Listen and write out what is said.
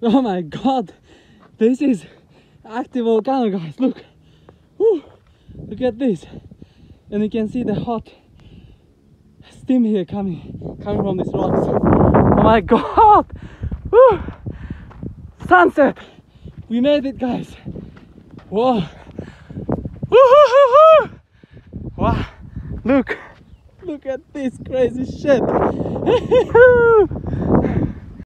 Oh my god, this is active volcano, guys. Look, Woo. look at this, and you can see the hot steam here coming, coming from these rocks. Oh my god, Woo. sunset. We made it, guys. Whoa. Wow, look, look at this crazy shit.